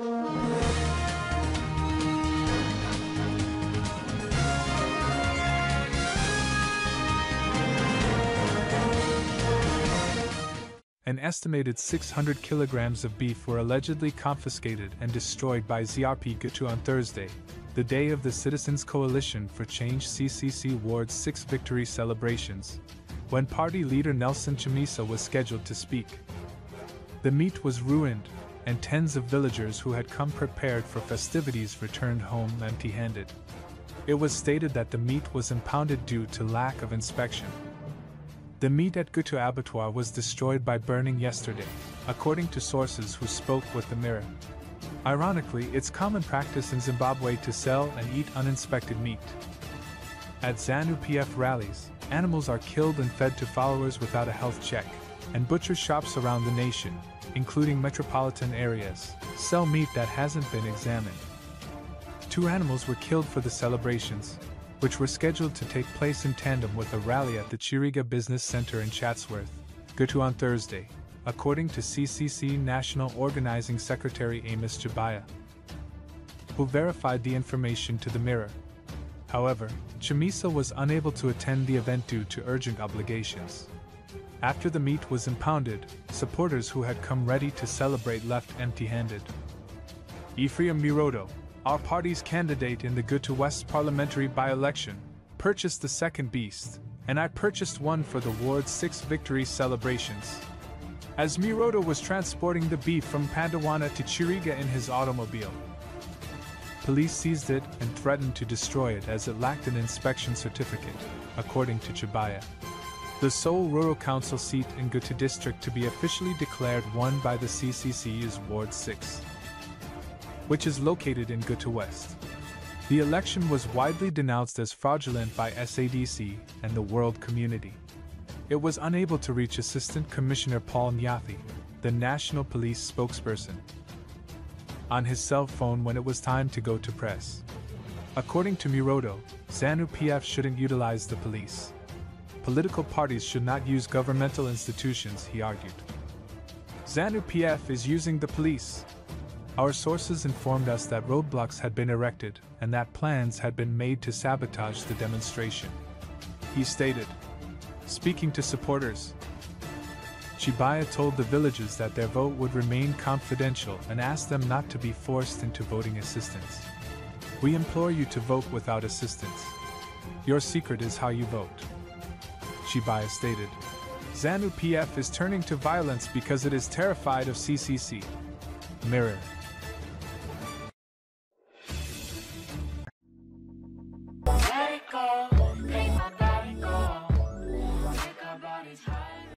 An estimated 600 kilograms of beef were allegedly confiscated and destroyed by ZRP Gutu on Thursday, the day of the Citizens Coalition for Change CCC Ward 6 victory celebrations, when party leader Nelson Chamisa was scheduled to speak. The meat was ruined, and tens of villagers who had come prepared for festivities returned home empty handed. It was stated that the meat was impounded due to lack of inspection. The meat at Gutu Abattoir was destroyed by burning yesterday, according to sources who spoke with the Mirror. Ironically, it's common practice in Zimbabwe to sell and eat uninspected meat. At ZANU PF rallies, animals are killed and fed to followers without a health check, and butcher shops around the nation, including metropolitan areas, sell meat that hasn't been examined. Two animals were killed for the celebrations, which were scheduled to take place in tandem with a rally at the Chiriga Business Center in Chatsworth, Gutu on Thursday, according to CCC National Organizing Secretary Amos Chibaya, who verified the information to the Mirror. However, Chamisa was unable to attend the event due to urgent obligations. After the meat was impounded, supporters who had come ready to celebrate left empty handed. Ephraim Mirodo, our party's candidate in the Gutu West parliamentary by election, purchased the second beast, and I purchased one for the ward's 6 victory celebrations. As Mirodo was transporting the beef from Pandawana to Chiriga in his automobile, police seized it and threatened to destroy it as it lacked an inspection certificate, according to Chibaya. The sole rural council seat in Gutu district to be officially declared won by the CCC is Ward 6 which is located in Gutu West. The election was widely denounced as fraudulent by SADC and the world community. It was unable to reach Assistant Commissioner Paul Nyathi, the National Police spokesperson, on his cell phone when it was time to go to press. According to Mirodo, ZANU PF shouldn't utilize the police. Political parties should not use governmental institutions, he argued. ZANU PF is using the police, our sources informed us that roadblocks had been erected and that plans had been made to sabotage the demonstration. He stated, speaking to supporters, Chibaya told the villages that their vote would remain confidential and asked them not to be forced into voting assistance. We implore you to vote without assistance. Your secret is how you vote. Chibaya stated. ZANU PF is turning to violence because it is terrified of CCC. Mirror.